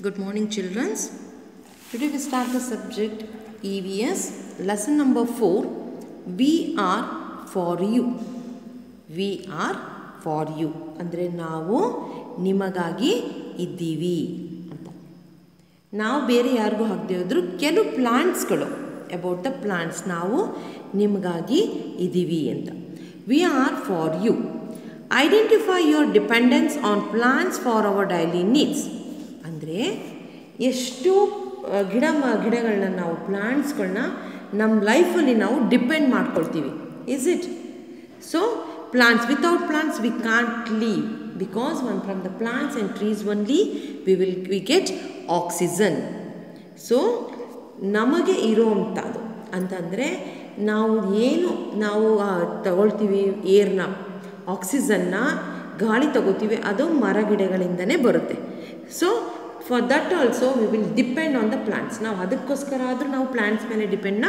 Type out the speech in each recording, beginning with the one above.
Good morning, children. Today we start the subject EVS, lesson number 4. We are for you. We are for you. ಅಂದರೆ ನಾವು ನಿಮಗಾಗಿ ಇದ್ದೀವಿ ಅಂತ ನಾವು ಬೇರೆ ಯಾರಿಗೂ ಹಾಕದೇ ಹೋದ್ರು ಕೆಲವು ಪ್ಲಾಂಟ್ಸ್ಗಳು ಅಬೌಟ್ ದ ಪ್ಲಾಂಟ್ಸ್ ನಾವು ನಿಮಗಾಗಿ ಇದ್ದೀವಿ ಅಂತ we are for you identify your dependence on plants for our daily needs ಎಷ್ಟು ಗಿಡ ಮ ಗಿಡಗಳನ್ನ ನಾವು ಪ್ಲಾಂಟ್ಸ್ಗಳನ್ನ ನಮ್ಮ ಲೈಫಲ್ಲಿ ನಾವು ಡಿಪೆಂಡ್ ಮಾಡ್ಕೊಳ್ತೀವಿ. Is it so plants without plants we can't live because one from the plants and trees only we will we get oxygen so ನಮಗೆ ಇರೋವಂಥದ್ದು ಅಂತಂದರೆ, ನಾವು ಏನು, ನಾವು ತಗೊಳ್ತೀವಿ ಏರ್ನ ಆಕ್ಸಿಜನ್ನ ಗಾಳಿ ತಗೋತೀವಿ, ಅದು ಮರ ಗಿಡಗಳಿಂದನೇ ಬರುತ್ತೆ. So for that also we will depend on the plants ನಾವು ಅದಕ್ಕೋಸ್ಕರ ಆದರೂ ನಾವು ಪ್ಲಾಂಟ್ಸ್ ಮೇಲೆ ಡಿಪೆಂಡ್ನ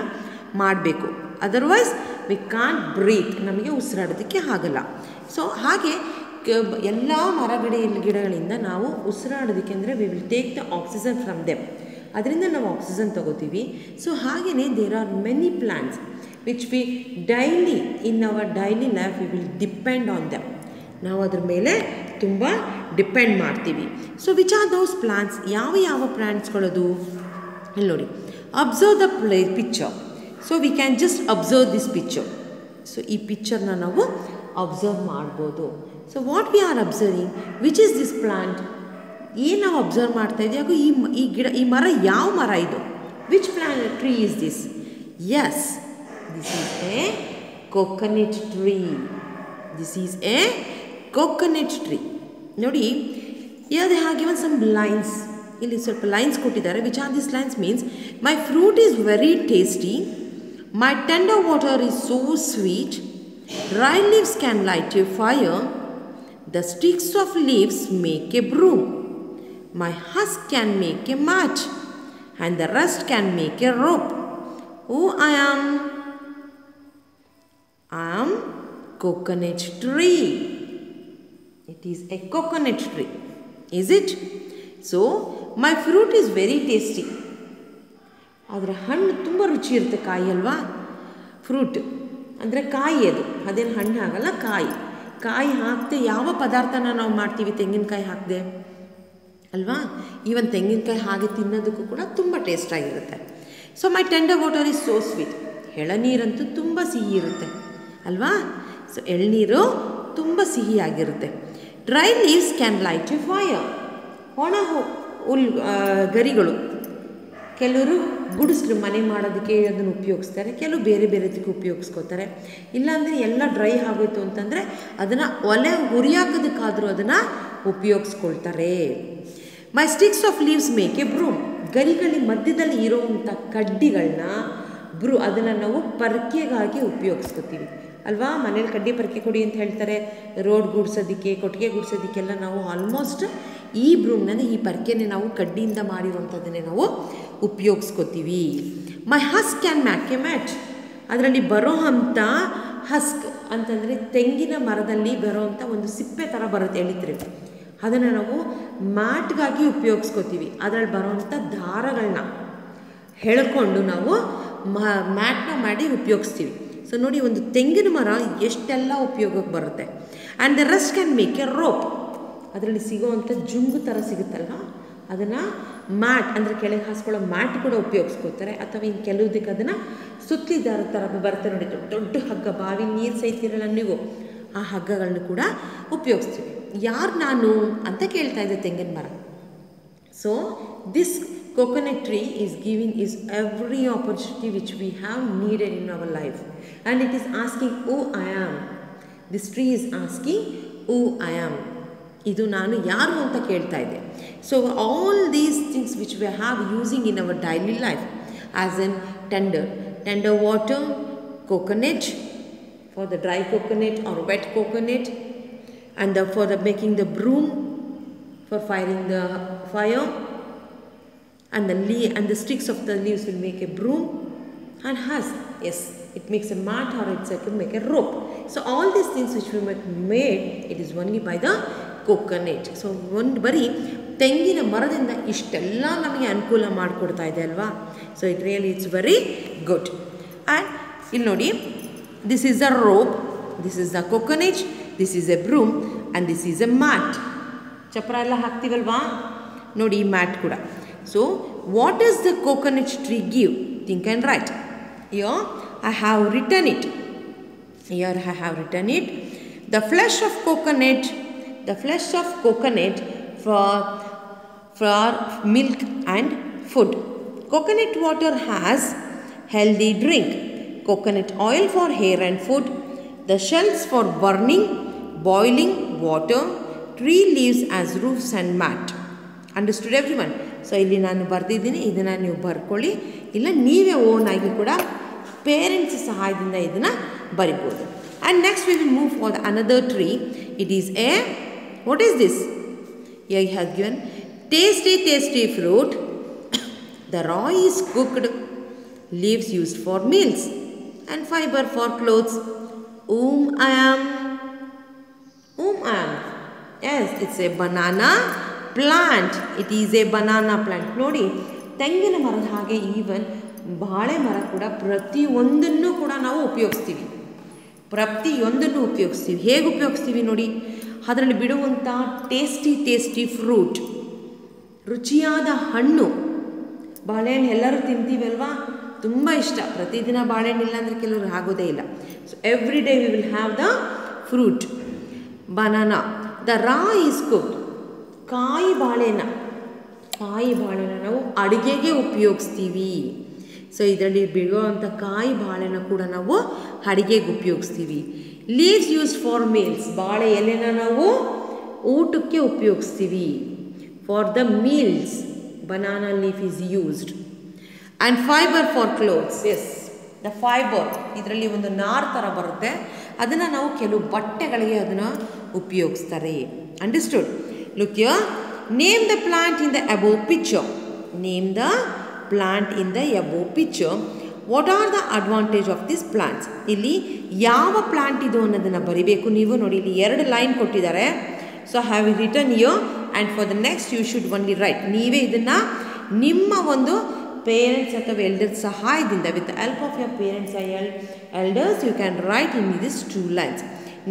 ಮಾಡಬೇಕು. ಅದರ್ವೈಸ್ ವಿ ಕಾಂಟ್ ಬ್ರೀತ್ ನಮಗೆ ಉಸಿರಾಡೋದಕ್ಕೆ ಆಗಲ್ಲ. ಸೊ ಹಾಗೆ ಎಲ್ಲ ಮರ ಗಿಡ ಗಿಡಗಳಿಂದ ನಾವು ಉಸಿರಾಡೋದಕ್ಕೆ ಅಂದರೆ we will take the oxygen from them ಅದರಿಂದ ನಾವು ಆಕ್ಸಿಜನ್ ತಗೋತೀವಿ. ಸೊ ಹಾಗೆಯೇ there are many plants which we daily in our daily life we will depend on them ನಾವು ಅದ್ರ ಮೇಲೆ ತುಂಬ ಡಿಪೆಂಡ್ ಮಾಡ್ತೀವಿ. So which are those plants ಯಾವ ಯಾವ ಪ್ಲಾಂಟ್ಸ್ಗಳದು ಇಲ್ಲಿ ನೋಡಿ. Observe the play picture so we can just observe this picture so ಈ ಪಿಕ್ಚರ್ನ ನಾವು ಅಬ್ಸರ್ವ್ ಮಾಡ್ಬೋದು. So what we are observing which is this plant ಏನು ನಾವು ಅಬ್ಸರ್ವ್ ಮಾಡ್ತಾ ಇದ್ದೀವಿ ಹಾಗೂ ಈ ಈ ಗಿಡ, ಈ ಮರ ಯಾವ ಮರ ಇದು? Which plant tree is this yes this is a coconut tree this is a coconut tree ನೋಡಿ ಯಾವ್ದು ಹಾಗೆ ಒಂದು ಸಮ್ ಲೈನ್ಸ್ ಇಲ್ಲಿ ಸ್ವಲ್ಪ ಲೈನ್ಸ್ ಕೊಟ್ಟಿದ್ದಾರೆ. Which are this lines means my fruit is very tasty my tender water is so sweet dry leaves can light a fire the sticks of leaves make a broom my husk can make a match and the rest can make a rope who I am I am coconut tree. It is a coconut tree. Is it? So, my fruit is very tasty. ಅದರ ಹಣ್ಣು ತುಂಬ ರುಚಿ ಇರುತ್ತೆ ಕಾಯಿ ಅಲ್ವಾ? Fruit ಅಂದರೆ ಕಾಯಿ ಅದು. ಅದೇನು ಹಣ್ಣು ಆಗಲ್ಲ ಕಾಯಿ. ಕಾಯಿ ಹಾಕದೆ ಯಾವ ಪದಾರ್ಥನ ನಾವು ಮಾಡ್ತೀವಿ ತೆಂಗಿನಕಾಯಿ ಹಾಕದೆ? ಅಲ್ವಾ? ಈವನ್ ತೆಂಗಿನಕಾಯಿ ಹಾಗೆ ತಿನ್ನೋದಕ್ಕೂ ಕೂಡ ತುಂಬ ಟೇಸ್ಟಾಗಿರುತ್ತೆ so my tender water is so sweet ಎಳನೀರಂತೂ ತುಂಬ ಸಿಹಿ ಇರುತ್ತೆ. ಅಲ್ವಾ? ಸೊ ಎಳನೀರು ತುಂಬ ಸಿಹಿಯಾಗಿರುತ್ತೆ. Dry leaves can light a fire ಒಣ ಹುಲ್ ಗರಿಗಳು. ಕೆಲವರು ಗುಡಿಸ್ರು ಮನೆ ಮಾಡೋದಕ್ಕೆ ಅದನ್ನು ಉಪಯೋಗಿಸ್ತಾರೆ ಕೆಲವು ಬೇರೆ ಬೇರೆದಕ್ಕೆ ಉಪಯೋಗಿಸ್ಕೋತಾರೆ. ಇಲ್ಲಾಂದರೆ ಎಲ್ಲ ಡ್ರೈ ಆಗೋಯ್ತು ಅಂತಂದರೆ ಅದನ್ನು ಒಲೆ ಹುರಿಯಾಕೋದಕ್ಕಾದರೂ ಅದನ್ನು ಉಪಯೋಗಿಸ್ಕೊಳ್ತಾರೆ. My sticks of leaves make a broom ಗರಿಗಳಿ ಮಧ್ಯದಲ್ಲಿ ಇರೋವಂಥ ಕಡ್ಡಿಗಳನ್ನ ಬ್ರೂ, ಅದನ್ನು ನಾವು ಪರ್ಕೆಗಾಗಿ ಉಪಯೋಗಿಸ್ಕೊತೀವಿ. ಅಲ್ವಾ? ಮನೇಲಿ ಕಡ್ಡಿ ಪರಕೆ ಕೊಡಿ ಅಂತ ಹೇಳ್ತಾರೆ. ರೋಡ್ ಗುಡ್ಸೋದಕ್ಕೆ, ಕೊಟ್ಟಿಗೆ ಗುಡ್ಸೋದಕ್ಕೆಲ್ಲ ನಾವು ಆಲ್ಮೋಸ್ಟ್ ಈ ಬ್ರೂಮ್ನಲ್ಲಿ ಈ ಪರ್ಕೆನೆ ನಾವು ಕಡ್ಡಿಯಿಂದ ಮಾಡಿರುವಂಥದ್ದನ್ನೇ ನಾವು ಉಪಯೋಗಿಸ್ಕೋತೀವಿ. My husk can make a match ಅದರಲ್ಲಿ ಬರೋ ಅಂಥ ಹಸ್ಕ್ ಅಂತಂದರೆ ತೆಂಗಿನ ಮರದಲ್ಲಿ ಬರೋವಂಥ ಒಂದು ಸಿಪ್ಪೆ ಥರ ಬರುತ್ತೆ ಹೇಳಿದ್ರೆ. ಅದನ್ನು ನಾವು ಮ್ಯಾಟ್ಗಾಗಿ ಉಪಯೋಗಿಸ್ಕೊತೀವಿ. ಅದರಲ್ಲಿ ಬರೋವಂಥ ದಾರಗಳನ್ನ ಹೇಳ್ಕೊಂಡು ನಾವು ಮ್ಯಾಟ್ನ ಮಾಡಿ ಉಪಯೋಗಿಸ್ತೀವಿ. ಸೊ ನೋಡಿ ಒಂದು ತೆಂಗಿನ ಮರ ಎಷ್ಟೆಲ್ಲ ಉಪಯೋಗಕ್ಕೆ ಬರುತ್ತೆ. And the rest can make a rope ಅದರಲ್ಲಿ ಸಿಗೋವಂಥ ಜುಂಗು ಥರ ಸಿಗುತ್ತಲ್ವ? ಅದನ್ನು ಮ್ಯಾಟ್ ಅಂದರೆ ಕೆಳಗೆ ಹಾಸ್ಕೊಳ್ಳೋ ಮ್ಯಾಟ್ ಕೂಡ ಉಪಯೋಗಿಸ್ಕೋತಾರೆ ಅಥವಾ ಇನ್ನು ಕೆಲವುದಕ್ಕೆ ಅದನ್ನು ಸುತ್ತಲಿ ದಾರ ಥರ ಬರುತ್ತೆ ನೋಡಿ. ದೊಡ್ಡ ದೊಡ್ಡ ಹಗ್ಗ, ಬಾವಿ, ನೀರು ಸಹಿತಿರಲ್ಲ ನೀವು ಆ ಹಗ್ಗಗಳನ್ನು ಕೂಡ ಉಪಯೋಗಿಸ್ತೀವಿ. ಯಾರು ನಾನು ಅಂತ ಕೇಳ್ತಾ ಇದ್ದೆ ತೆಂಗಿನ ಮರ. So this coconut tree is giving is every opportunity which we have needed in our life. And it is asking, who I am. This tree is asking, who I am. ಇದು ನಾನು ಯಾರು ಅಂತ ಕೇಳ್ತಾ ಇದ್ದೆ so all these things which we have using in our daily life as an tender tender water coconut for the dry coconut or wet coconut and the, for the making the broom for firing the fire and the leaf and the sticks of the leaves will make a broom and husk yes it makes a mat or it's it can make a rope so all these things which we make made it is only by the coconut so ಒಂದು ಬರೀ ತೆಂಗಿನ ಮರದಿಂದ ಇಷ್ಟೆಲ್ಲ ನಮಗೆ ಅನುಕೂಲ ಮಾಡಿಕೊಡ್ತಾ ಇದೆ ಅಲ್ವಾ so it really it's very good and ಇಲ್ಲಿ ನೋಡಿ this is a rope this is the coconut this is a broom and this is a mat ಚಪ್ರ ಎಲ್ಲ ಹಾಕ್ತೀವಲ್ವಾ ನೋಡಿ ಈ ಮ್ಯಾಟ್ ಕೂಡ So, what does the coconut tree give? Think and write. Here, I have written it. Here, I have written it. The flesh of coconut, the flesh of coconut for, for milk and food. Coconut water has healthy drink. Coconut oil for hair and food. The shells for burning, boiling water. Tree leaves as roofs and mat. Understood everyone? So ಇಲ್ಲಿ ನಾನು ಬರೆದಿದ್ದೀನಿ, ಇದನ್ನು ನೀವು ಬರ್ಕೊಳ್ಳಿ. ಇಲ್ಲ, ನೀವೇ own ಆಗಿ ಕೂಡ ಪೇರೆಂಟ್ಸ್ ಸಹಾಯದಿಂದ ಇದನ್ನು ಬರಿಬೋದು. And next we will move for another tree it is a what is this I have given tasty tasty fruit the raw is cooked leaves used for meals and fibre for clothes who I am who I am yes it's a banana plant it is a banana plant ನೋಡಿ, ತೆಂಗಿನ ಮರದ ಹಾಗೆ even ಬಾಳೆ ಮರ ಕೂಡ ಪ್ರತಿಯೊಂದನ್ನು ಕೂಡ ನಾವು ಉಪಯೋಗಿಸ್ತೀವಿ. ಪ್ರತಿಯೊಂದನ್ನು ಉಪಯೋಗಿಸ್ತೀವಿ. ಹೇಗೆ ಉಪಯೋಗಿಸ್ತೀವಿ ನೋಡಿ? ಅದರಲ್ಲಿ ಬಿಡುವಂಥ ಟೇಸ್ಟಿ ಟೇಸ್ಟಿ ಫ್ರೂಟ್ ರುಚಿಯಾದ ಹಣ್ಣು. ಬಾಳೆಹಣ್ಣು ಎಲ್ಲರೂ ತಿಂತೀವಲ್ವಾ? ತುಂಬ ಇಷ್ಟ. ಪ್ರತಿದಿನ ಬಾಳೆಹಣ್ಣು ಇಲ್ಲ ಅಂದರೆ ಕೆಲವರು ಆಗೋದೇ ಇಲ್ಲ. So every day we will have the fruit banana the raw is cook ಕಾಯಿ ಬಾಳೆನ ಕಾಯಿ ಬಾಳೆನ ನಾವು ಅಡುಗೆಗೆ ಉಪಯೋಗಿಸ್ತೀವಿ. ಸೊ ಇದರಲ್ಲಿ ಬಿಡುವಂಥ ಕಾಯಿ ಬಾಳೆನ ಕೂಡ ನಾವು ಅಡುಗೆಗೆ ಉಪಯೋಗಿಸ್ತೀವಿ. ಲೀವ್ಸ್ ಯೂಸ್ ಫಾರ್ ಮೀಲ್ಸ್ ಬಾಳೆ ಎಲೆನ ನಾವು ಊಟಕ್ಕೆ ಉಪಯೋಗಿಸ್ತೀವಿ. For the meals banana leaf is used and fibre for clothes yes the fibre ಇದರಲ್ಲಿ ಒಂದು ನಾರ್ ಥರ ಬರುತ್ತೆ. ಅದನ್ನು ನಾವು ಕೆಲವು ಬಟ್ಟೆಗಳಿಗೆ ಅದನ್ನು ಉಪಯೋಗಿಸ್ತಾರೆ. Understood look here. Name the plant in the above picture. Name the plant in the above picture. What are the advantage of this plants ಇಲ್ಲಿ ಯಾವ ಪ್ಲಾಂಟ್ ಇದು ಅನ್ನೋದನ್ನು ಬರಿಬೇಕು ನೀವು ನೋಡಿ, ಇಲ್ಲಿ ಎರಡು ಲೈನ್ ಕೊಟ್ಟಿದ್ದಾರೆ so have return you and for the next you should only write ನೀವೇ ಇದನ್ನು ನಿಮ್ಮ ಒಂದು ಪೇರೆಂಟ್ಸ್ ಅಥವಾ ಎಲ್ಡರ್ಸ್ ಸಹಾಯದಿಂದ with help of your parents I L elders you can write in this two lines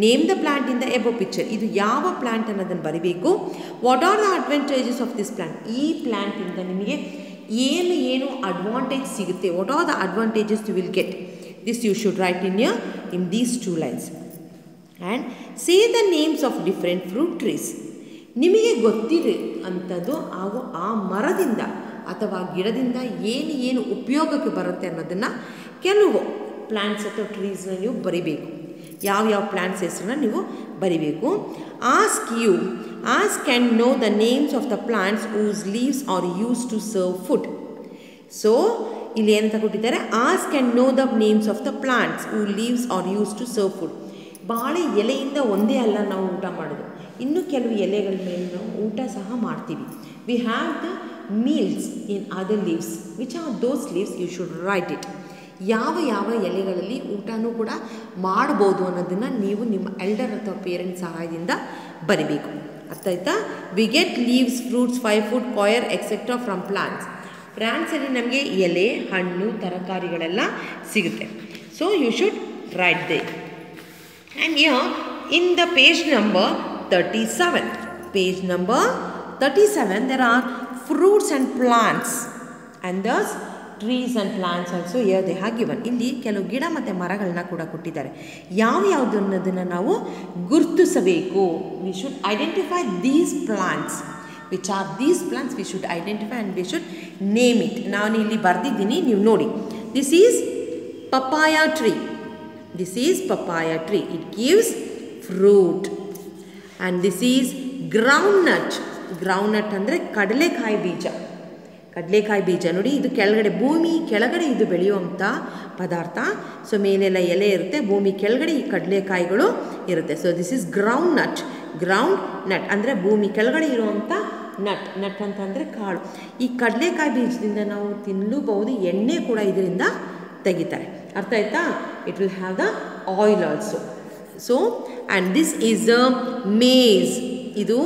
name the plant in the above picture ಇದು ಯಾವ plant ಅನ್ನೋದನ್ನು ಬರಿಬೇಕು. What are the advantages of this plant ಈ ಪ್ಲ್ಯಾಂಟಿಂದ ನಿಮಗೆ ಏನು ಏನು ಅಡ್ವಾಂಟೇಜ್ ಸಿಗುತ್ತೆ? What are the advantages you will get this you should write in your in these two lines and say the names of different fruit trees ನಿಮಗೆ ಗೊತ್ತಿರಿ ಅಂಥದ್ದು ಹಾಗೂ ಆ ಮರದಿಂದ ಅಥವಾ ಗಿಡದಿಂದ ಏನು ಏನು ಉಪಯೋಗಕ್ಕೆ ಬರುತ್ತೆ ಅನ್ನೋದನ್ನು ಕೆಲವು ಪ್ಲ್ಯಾಂಟ್ಸ್ ಅಥವಾ ಟ್ರೀಸ್ನ ನೀವು ಬರಿಬೇಕು. ಯಾವ ಯಾವ ಪ್ಲ್ಯಾಂಟ್ಸ್ ಹೆಸರನ್ನ ನೀವು ಬರಿಬೇಕು. Ask you as can know the names of the plants whose leaves are use to serve food so ಇಲ್ಲಿ ಏನಂತ ಕೊಟ್ಟಿದ್ದಾರೆ? As can know the names of the plants who leaves are use to serve food ಬಾಳೆ ಎಲೆಯಿಂದ ಒಂದೇ ಅಲ್ಲ ನಾವು ಊಟ ಮಾಡೋದು. ಇನ್ನು ಕೆಲವು ಎಲೆಗಳ ಮೇಲೆ ನಾವು ಊಟ ಸಹ ಮಾಡ್ತೀವಿ. We have the meals in other leaves which are those leaves you should write it ಯಾವ ಯಾವ ಎಲೆಗಳಲ್ಲಿ ಊಟನೂ ಕೂಡ ಮಾಡ್ಬೋದು ಅನ್ನೋದನ್ನು ನೀವು ನಿಮ್ಮ ಎಲ್ಡರ್ ಅಥವಾ ಪೇರೆಂಟ್ಸ್ ಸಹಾಯದಿಂದ ಬರಿಬೇಕು. ಅರ್ಥ ಆಯ್ತಾ we get leaves fruits five food coir etcetera from plants ಪ್ಲಾಂಟ್ಸಲ್ಲಿ ನಮಗೆ ಎಲೆ, ಹಣ್ಣು, ತರಕಾರಿಗಳೆಲ್ಲ ಸಿಗುತ್ತೆ. So you should write they and here in the page number thirty seven page number thirty seven there are fruits and plants and thus trees and plants also here they given ಇಲ್ಲಿ ಕೆಲವು ಗಿಡ ಮತ್ತು ಮರಗಳನ್ನ ಕೂಡ ಕೊಟ್ಟಿದ್ದಾರೆ. ಯಾವ ಯಾವುದು ಅನ್ನೋದನ್ನು ನಾವು ಗುರುತಿಸಬೇಕು? We should identify these plants which are these plants we should identify and we should name it ನಾನು ಇಲ್ಲಿ ಬರೆದಿದ್ದೀನಿ, ನೀವು ನೋಡಿ. This is papaya tree this is papaya tree it gives fruit and this is groundnut groundnut ಅಂದರೆ ಕಡಲೆಕಾಯಿ ಬೀಜ. ಕಡಲೆಕಾಯಿ ಬೀಜ ನೋಡಿ, ಇದು ಕೆಳಗಡೆ ಭೂಮಿ, ಕೆಳಗಡೆ ಇದು ಬೆಳೆಯುವಂಥ ಪದಾರ್ಥ. ಸೊ ಮೇಲೆಲ್ಲ ಎಲೆ ಇರುತ್ತೆ, ಭೂಮಿ ಕೆಳಗಡೆ ಈ ಕಡಲೆಕಾಯಿಗಳು ಇರುತ್ತೆ. So this is groundnut groundnut ಅಂದರೆ ಭೂಮಿ ಕೆಳಗಡೆ ಇರುವಂಥ ನಟ್ ನಟ್ ಅಂತಂದರೆ ಕಾಳು. ಈ ಕಡಲೆಕಾಯಿ ಬೀಜದಿಂದ ನಾವು ತಿನ್ನಲೂಬಹುದು, ಎಣ್ಣೆ ಕೂಡ ಇದರಿಂದ ತೆಗಿತಾರೆ. ಅರ್ಥ ಆಯ್ತಾ? It will have the oil also so and this is a maize ಇದು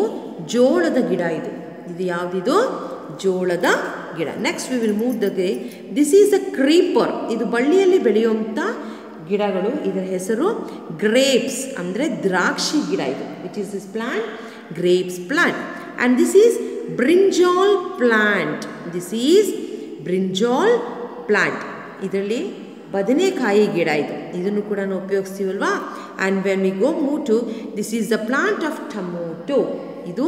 ಜೋಳದ ಗಿಡ ಇದು. ಇದು ಯಾವುದಿದು? ಜೋಳದ ಗಿಡ. Next we will move the this is a creeper ಇದು ಬಳ್ಳಿಯಲ್ಲಿ ಬೆಳೆಯುವಂಥ ಗಿಡಗಳು. ಇದರ ಹೆಸರು ಗ್ರೇಪ್ಸ್ ಅಂದರೆ ದ್ರಾಕ್ಷಿ ಗಿಡ ಇದು. Which is this plant grapes plant and this is brinjal plant this is brinjal plant ಇದರಲ್ಲಿ ಬದನೆಕಾಯಿ ಗಿಡ ಇದು. ಇದನ್ನು ಕೂಡ ನಾವು ಉಪಯೋಗಿಸ್ತೀವಲ್ವಾ? And when we go ಮೂಟು this is the plant of tomato ಇದು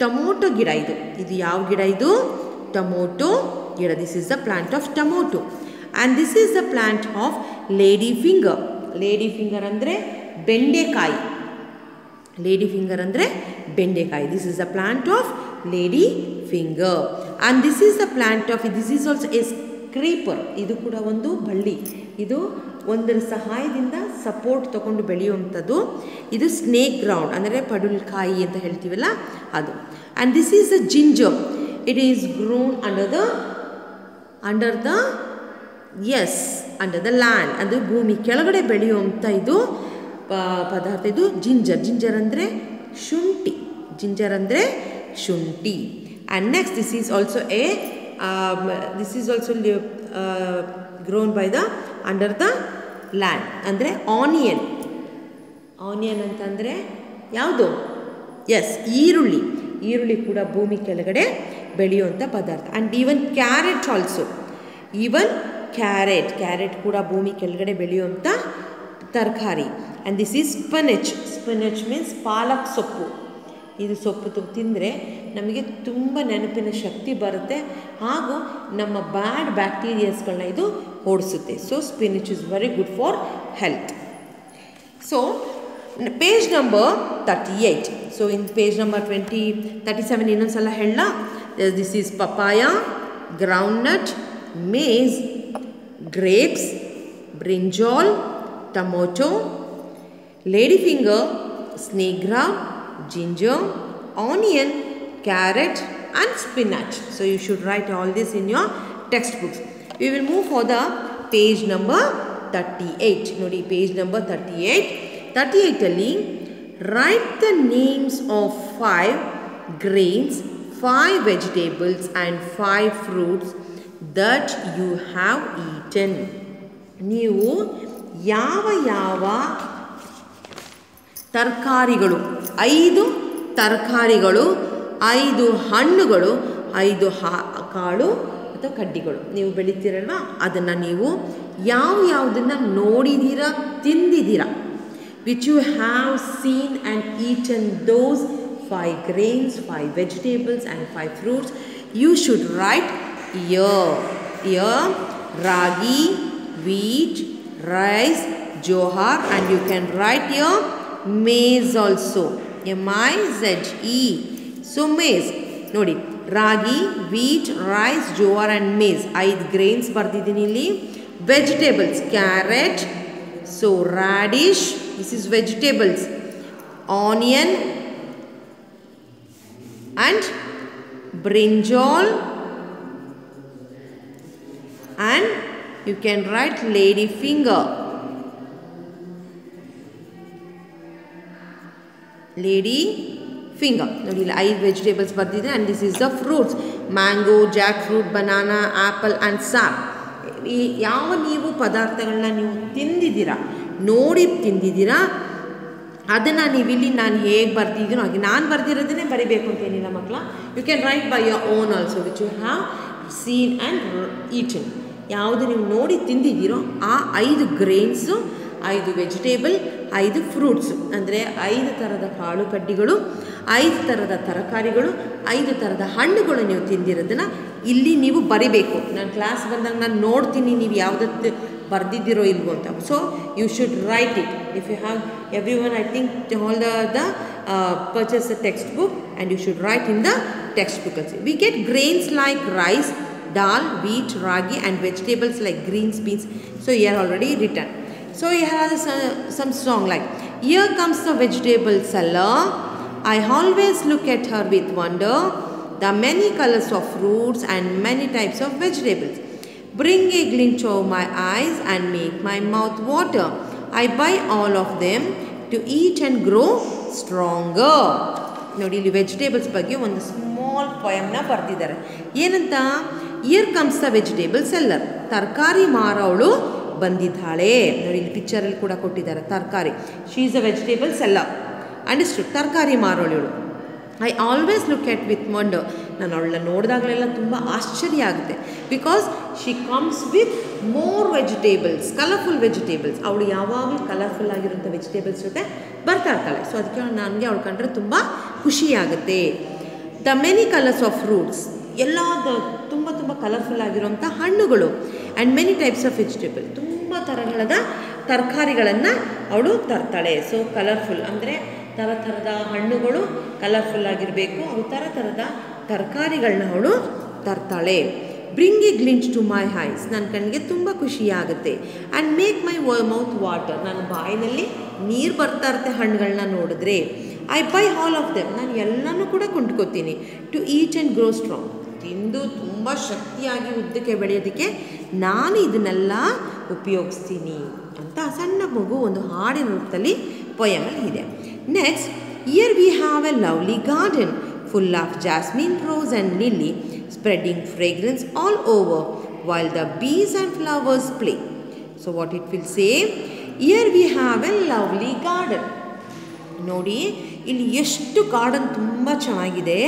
ಟೊಮೊಟೊ ಗಿಡ ಇದು. ಇದು ಯಾವ ಗಿಡ ಇದು? ಟೊಮೊಟೊ ಗಿಡ. This is the plant of tomato. And this is the plant of lady finger lady finger ಅಂದರೆ ಬೆಂಡೆಕಾಯಿ. ಲೇಡಿ ಫಿಂಗರ್ ಅಂದರೆ ಬೆಂಡೆಕಾಯಿ. This is the plant of lady finger and this is the plant of this is also as creeper ಇದು ಕೂಡ ಒಂದು ಬಳ್ಳಿ. ಇದು ಒಂದರ ಸಹಾಯದಿಂದ ಸಪೋರ್ಟ್ ತಗೊಂಡು ಬೆಳೆಯುವಂಥದ್ದು ಇದು ಸ್ನೇಕ್ ಗ್ರೌಂಡ್ ಅಂದರೆ ಪಡುಲ್ಕಾಯಿ ಅಂತ ಹೇಳ್ತೀವಲ್ಲ ಅದು. And this is the ginger it is grown under the under the as under the land ಅದು ಭೂಮಿ ಕೆಳಗಡೆ ಬೆಳೆಯುವಂಥ ಇದು ಪದಾರ್ಥ ಇದು ಜಿಂಜರ್ ಜಿಂಜರ್ ಅಂದರೆ ಶುಂಠಿ. ಜಿಂಜರ್ ಅಂದರೆ ಶುಂಠಿ. And next this is also a this is also grown by the under the land ಅಂದರೆ ಆನಿಯನ್ ಆನಿಯನ್ ಅಂತಂದರೆ ಯಾವುದು? ಎಸ್ ಈರುಳ್ಳಿ. ಈರುಳ್ಳಿ ಕೂಡ ಭೂಮಿ ಕೆಳಗಡೆ ಬೆಳೆಯುವಂಥ ಪದಾರ್ಥ. And even carrot also even carrot carrot ಕೂಡ ಭೂಮಿ ಕೆಳಗಡೆ ಬೆಳೆಯುವಂಥ ತರಕಾರಿ. And this is spinach spinach means palak ಸೊಪ್ಪು. ಇದು ಸೊಪ್ಪು ತಿಂದರೆ ನಮಗೆ ತುಂಬ ನೆನಪಿನ ಶಕ್ತಿ ಬರುತ್ತೆ. ಹಾಗೂ ನಮ್ಮ ಬ್ಯಾಡ್ ಬ್ಯಾಕ್ಟೀರಿಯಾಸ್ಗಳನ್ನ ಇದು ಓಡಿಸುತ್ತೆ so spinach is very good for health so page number thirty eight so in page number twenty thirty seven ಇನ್ನೊಂದ್ಸಲ ಹೇಳ this is papaya groundnut maize grapes brinjal tomato lady finger snake gram ginger, onion, carrot and spinach. So you should write all this in your textbooks. We will move for the page number 38. ನೋಡಿ page number 38. 38 ಅಲ್ಲಿ write the names of five grains, five vegetables and five fruits that you have eaten. ನೀವು ಯಾವ ಯಾವ ತರಕಾರಿಗಳು ಐದು ತರಕಾರಿಗಳು ಐದು ಹಣ್ಣುಗಳು ಐದು ಹಾ ಕಾಳು ಅಥವಾ ಕಡ್ಡಿಗಳು. ನೀವು ಬೆಳಿತೀರಲ್ವ? ಅದನ್ನು ನೀವು ಯಾವ ಯಾವುದನ್ನು ನೋಡಿದ್ದೀರಾ ತಿಂದಿದ್ದೀರಾ which you have seen and each and those five grains five vegetables and five fruits you should write yeah yeah ragi wheat, rice jowar and you can write yeah maize also M-I-Z-E. So maize. ನೋಡಿ. Ragi wheat rice jowar and maize ಐದು grains ಬರ್ದಿದ್ದೀನಿ ಇಲ್ಲಿ. Vegetables carrot so radish this is vegetables onion and brinjal and you can write lady finger. Lady finger ನೋಡಿ, ಇಲ್ಲಿ ಐದು vegetables ಬರ್ದಿದೆ and this is the fruits mango jackfruit banana apple and sap ಈ ಯಾವ ನೀವು ಪದಾರ್ಥಗಳನ್ನ ನೀವು ತಿಂದಿದ್ದೀರಾ, ನೋಡಿ ತಿಂದಿದ್ದೀರಾ, ಅದನ್ನು ನೀವಿಲ್ಲಿ ನಾನು ಹೇಗೆ ಬರ್ದಿದ್ದೀನೋ ಹಾಗೆ, ನಾನು ಬರ್ದಿರೋದನ್ನೇ ಬರಿಬೇಕು ಅಂತೇನಿಲ್ಲ ಮಕ್ಕಳ. You can write by your own also which you have seen and eaten ಯಾವುದು ನೀವು ನೋಡಿ ತಿಂದಿದ್ದೀರೋ, ಆ ಐದು ಗ್ರೇನ್ಸು ಐದು ವೆಜಿಟೇಬಲ್ ಐದು ಫ್ರೂಟ್ಸು ಅಂದರೆ ಐದು ಥರದ ಕಾಳು ಕಡ್ಡಿಗಳು ಐದು ಥರದ ತರಕಾರಿಗಳು ಐದು ಥರದ ಹಣ್ಣುಗಳು ನೀವು ತಿಂದಿರೋದನ್ನು ಇಲ್ಲಿ ನೀವು ಬರಿಬೇಕು ನಾನು ಕ್ಲಾಸ್ ಬಂದಾಗ ನಾನು ನೋಡ್ತೀನಿ ನೀವು ಯಾವುದತ್ತು ಬರ್ದಿದ್ದೀರೋ ಇಲ್ವೋ ಅಂತ so you should write it if you have every one I think all the the purchase the textbook and you should write in the textbook also. We get grains like rice, dal, wheat, ragi and vegetables like greens, beans. So here already written. So here are the, so- some song like Here comes the vegetable seller. I always look at her with wonder. The many colors of fruits and many types of vegetables bring a glint to my eyes and make my mouth water. I buy all of them to eat and grow stronger. ನೋಡಿ ಇಲ್ಲಿ vegetables ಬಗ್ಗೆ ಒಂದು small ಪೊಯಮ್ನ ಬರೆದಿದ್ದಾರೆ ಏನಂತ here comes the vegetable seller ತರಕಾರಿ ಮಾರವಳು ಬಂದಿದ್ದಾಳೆ ನೋಡಿ ಇಲ್ಲಿ ಪಿಕ್ಚರಲ್ಲಿ ಕೂಡ ಕೊಟ್ಟಿದ್ದಾರೆ ತರಕಾರಿ she is a vegetable seller understood ತರಕಾರಿ ಮಾರೋಳು I always look at with wonder ನಾನು ಅವಳನ್ನ ನೋಡಿದಾಗಲೆಲ್ಲ ತುಂಬ ಆಶ್ಚರ್ಯ ಆಗುತ್ತೆ. Because she comes with more vegetables colourful vegetables ಅವಳು ಯಾವಾಗಲೂ ಕಲರ್ಫುಲ್ ಆಗಿರುವಂಥ ವೆಜಿಟೇಬಲ್ಸ್ ಜೊತೆ ಬರ್ತಾ ಇರ್ತಾಳೆ ಸೊ ಅದಕ್ಕೆ ನನಗೆ ಅವಳು ಕಂಡ್ರೆ ತುಂಬ ಖುಷಿಯಾಗುತ್ತೆ the many colours of fruits ಎಲ್ಲ ತುಂಬ ತುಂಬ ಕಲರ್ಫುಲ್ ಆಗಿರುವಂಥ ಹಣ್ಣುಗಳು and many types of vegetable ತುಂಬ ತರಹದ ತರಕಾರಿಗಳನ್ನು ಅವಳು ತರ್ತಾಳೆ. ಸೊ ಕಲರ್ಫುಲ್ ಅಂದರೆ ಥರ ಥರದ ಹಣ್ಣುಗಳು ಕಲರ್ಫುಲ್ ಆಗಿರಬೇಕು. ಅವು ಥರ ಥರದ ತರಕಾರಿಗಳನ್ನ ಅವಳು ತರ್ತಾಳೆ. Bring a glimpse to my eyes ನನ್ನ ಕಣ್ಣಿಗೆ ತುಂಬ ಖುಷಿಯಾಗುತ್ತೆ. And make my mouth water ನನ್ನ ಬಾಯಿನಲ್ಲಿ ನೀರು ಬರ್ತಾ ಇರುತ್ತೆ ಹಣ್ಣುಗಳನ್ನ ನೋಡಿದ್ರೆ. I buy all of them ನಾನು ಎಲ್ಲನೂ ಕೂಡ ಕೊಂಡ್ಕೋತೀನಿ. To eat and grow strong ತಿಂದು ತುಂಬ ಶಕ್ತಿಯಾಗಿ ಉದ್ದಕ್ಕೆ ಬೆಳೆಯೋದಕ್ಕೆ ನಾನು ಇದನ್ನೆಲ್ಲ ಉಪಯೋಗಿಸ್ತೀನಿ ಅಂತ ಸಣ್ಣ ಮಗು ಒಂದು ಹಾಡಿನ ರೂಪದಲ್ಲಿ ಪೊಯಮಲ್ಲಿ ಇದೆ. Next here we have a lovely garden full of jasmine rose and lily spreading fragrance all over while the bees and flowers play so what it will say here we have a lovely garden ನೋಡಿ, ಇಲ್ಲಿ ಎಷ್ಟು garden ತುಂಬ ಚೆನ್ನಾಗಿದೆ.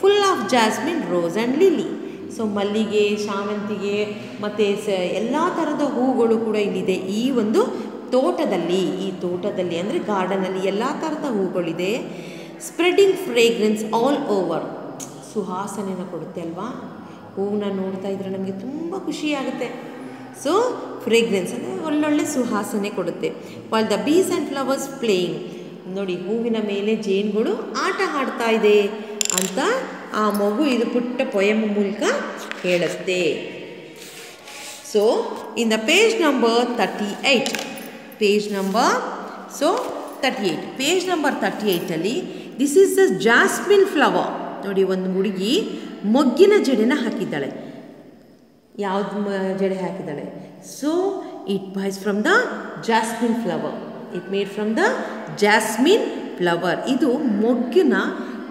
Full of jasmine rose and lily so ಮಲ್ಲಿಗೆ, ಶಾವಂತಿಗೆ, ಮತ್ತು ಸ ಎಲ್ಲ ಥರದ ಹೂಗಳು ಕೂಡ ಇಲ್ಲಿದೆ. ಈ ಒಂದು ತೋಟದಲ್ಲಿ, ಈ ತೋಟದಲ್ಲಿ ಅಂದರೆ ಗಾರ್ಡನಲ್ಲಿ ಎಲ್ಲ ಥರದ ಹೂಗಳಿದೆ. ಸ್ಪ್ರೆಡಿಂಗ್ ಫ್ರೇಗ್ರೆನ್ಸ್ ಆಲ್ ಓವರ್ ಸುಹಾಸನೆಯನ್ನು ಕೊಡುತ್ತೆ ಅಲ್ವಾ? ಹೂವನ್ನ ನೋಡ್ತಾ ಇದ್ರೆ ನಮಗೆ ತುಂಬ ಖುಷಿಯಾಗುತ್ತೆ ಸೊ ಫ್ರೇಗ್ರೆನ್ಸ್ ಅಂದರೆ ಒಳ್ಳೊಳ್ಳೆ ಸುಹಾಸನೆ ಕೊಡುತ್ತೆ. While the bees and flowers playing ನೋಡಿ, ಹೂವಿನ ಮೇಲೆ ಜೇನುಗಳು ಆಟ ಆಡ್ತಾ ಇದೆ ಅಂತ ಆ ಮಗು ಇದು ಪುಟ್ಟ ಪೊಯಮ್ ಮೂಲಕ ಹೇಳುತ್ತೆ. So in the page number thirty eight page number so thirty eight page number thirty ಏಯ್ಟಲ್ಲಿ this is the jasmine flower ನೋಡಿ, ಒಂದು ಹುಡುಗಿ ಮೊಗ್ಗಿನ ಜಡೆನ ಹಾಕಿದ್ದಾಳೆ. ಯಾವ್ದು ಜಡೆ ಹಾಕಿದ್ದಾಳೆ? So it boys from the jasmine flower it made from the jasmine flower ಇದು ಮೊಗ್ಗಿನ,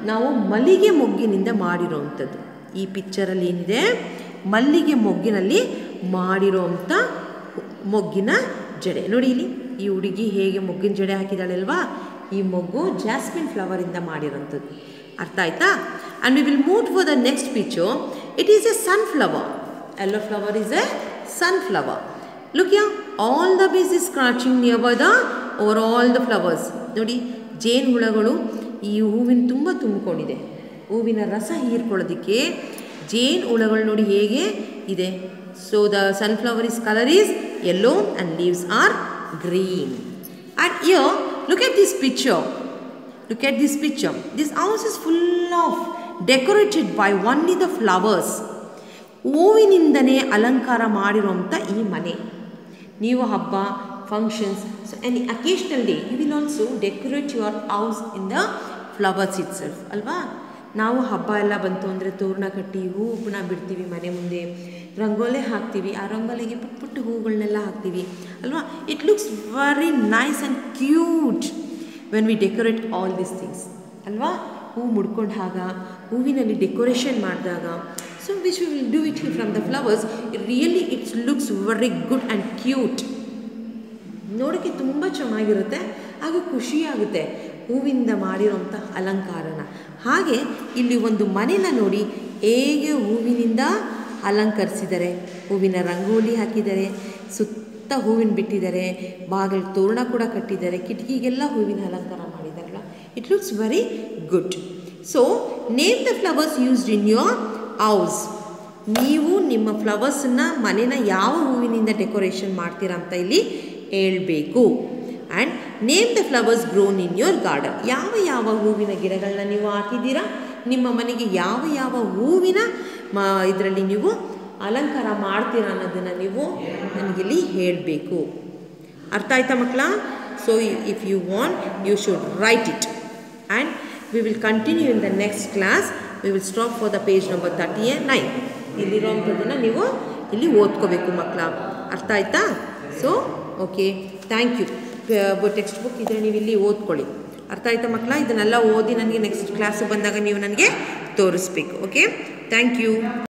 ನಾವು ಮಲ್ಲಿಗೆ ಮೊಗ್ಗಿನಿಂದ ಮಾಡಿರೋವಂಥದ್ದು ಈ ಪಿಕ್ಚರಲ್ಲಿ ಏನಿದೆ? ಮಲ್ಲಿಗೆ ಮೊಗ್ಗಿನಲ್ಲಿ ಮಾಡಿರೋವಂಥ ಮೊಗ್ಗಿನ ಜಡೆ. ನೋಡಿ ಇಲ್ಲಿ ಈ ಹುಡುಗಿ ಹೇಗೆ ಮೊಗ್ಗಿನ ಜಡೆ ಹಾಕಿದ್ದಾಳೆ ಅಲ್ವಾ ಈ ಮೊಗ್ಗು ಜಾಸ್ಮಿನ್ ಫ್ಲವರಿಂದ ಮಾಡಿರೋಂಥದ್ದು. ಅರ್ಥ ಆಯ್ತಾ? And we will move for the next picture it is a sunflower sunflower yellow flower is a sunflower. Look here. All the bees is scratching nearby the over all the flowers. ನೋಡಿ, ಜೇನು ಹುಳಗಳು ಈ ಹೂವಿನ ತುಂಬ ತುಂಬಿಕೊಂಡಿದೆ. ಹೂವಿನ ರಸ ಹೀರ್ಕೊಳ್ಳೋದಕ್ಕೆ ಜೇನು ಹುಳಗಳು ನೋಡಿ ಹೇಗೆ ಇದೆ. So the sunflower is colour is yellow and leaves are green and here look at this picture Look at this picture. This house is full of decorated by only the flowers. ಹೂವಿನಿಂದನೇ ಅಲಂಕಾರ ಮಾಡಿರುವಂಥ ಈ ಮನೆ ನೀವು ಹಬ್ಬ functions so any occasional day you will also decorate your house in the flowers itself ಅಲ್ವಾ ನಾವು ಹಬ್ಬ ಎಲ್ಲ ಬಂತು ಅಂದರೆ ತೋರಣ ಕಟ್ಟಿ ಹೂವನ್ನ ಬಿಡ್ತೀವಿ ಮನೆ ಮುಂದೆ. ರಂಗೋಲೆ ಹಾಕ್ತೀವಿ, ಆ ರಂಗೋಲಿಗೆ ಪುಟ್ಟ ಪುಟ್ಟ ಹೂಗಳನ್ನೆಲ್ಲ ಹಾಕ್ತೀವಿ. ಅಲ್ವಾ? It looks very nice and cute when we decorate all this things ಅಲ್ವಾ? ಹೂ ಮುಡ್ಕೊಂಡಾಗ, ಹೂವಿನಲ್ಲಿ ಡೆಕೋರೇಷನ್ ಮಾಡಿದಾಗ. So which will do it from the flowers really it's looks very good and cute ನೋಡೋಕ್ಕೆ ತುಂಬ ಚೆನ್ನಾಗಿರುತ್ತೆ, ಹಾಗೂ ಖುಷಿಯಾಗುತ್ತೆ. ಹೂವಿಂದ ಮಾಡಿರೋಂಥ ಅಲಂಕಾರನ. ಹಾಗೆ ಇಲ್ಲಿ ಒಂದು ಮನೆನ ನೋಡಿ ಹೇಗೆ ಹೂವಿನಿಂದ ಅಲಂಕರಿಸಿದ್ದಾರೆ ಹೂವಿನ ರಂಗೋಲಿ ಹಾಕಿದ್ದಾರೆ ಸುತ್ತ ಹೂವಿನ ಬಿಟ್ಟಿದ್ದಾರೆ ಬಾಗಿಲು ತೋರಣ ಕೂಡ ಕಟ್ಟಿದ್ದಾರೆ ಕಿಟಕಿಗೆಲ್ಲ ಹೂವಿನ ಅಲಂಕಾರ ಮಾಡಿದಾರಲ್ಲ. It looks very good so name the flowers used in your house ನೀವು ನಿಮ್ಮ ಫ್ಲವರ್ಸನ್ನು ಮನೇನ ಯಾವ ಹೂವಿನಿಂದ ಡೆಕೋರೇಷನ್ ಮಾಡ್ತೀರಾ ಅಂತ ಇಲ್ಲಿ ಹೇಳಬೇಕು. And name the flowers grown in your garden ಯಾವ ಯಾವ ಹೂವಿನ ಗಿಡಗಳನ್ನ ನೀವು ಹಾಕಿದ್ದೀರಾ? ನಿಮ್ಮ ಮನೆಗೆ ಯಾವ ಯಾವ ಹೂವಿನ, ಮಾ, ಇದರಲ್ಲಿ ನೀವು ಅಲಂಕಾರ ಮಾಡ್ತೀರಾ ಅನ್ನೋದನ್ನು ನೀವು ನನಗಿಲ್ಲಿ ಹೇಳಬೇಕು. ಅರ್ಥ ಆಯ್ತಾ ಮಕ್ಕಳ? So if you want you should write it and we will continue in the next class we will stop for the page number thirty a nine ಇಲ್ಲಿರೋವಂಥದ್ದನ್ನು ನೀವು ಇಲ್ಲಿ ಓದ್ಕೋಬೇಕು ಮಕ್ಕಳ. ಅರ್ಥ ಆಯ್ತಾ? So okay thank you textbook ಇದ್ರೆ ನೀವು ಇಲ್ಲಿ ಓದ್ಕೊಳ್ಳಿ. ಅರ್ಥ ಆಯ್ತಾ ಮಕ್ಕಳ? ಇದನ್ನೆಲ್ಲ ಓದಿ ನನಗೆ ನೆಕ್ಸ್ಟ್ ಕ್ಲಾಸ್ ಬಂದಾಗ ನೀವು ನನಗೆ ತೋರಿಸ್ಬೇಕು ಓಕೆ ಥ್ಯಾಂಕ್ ಯು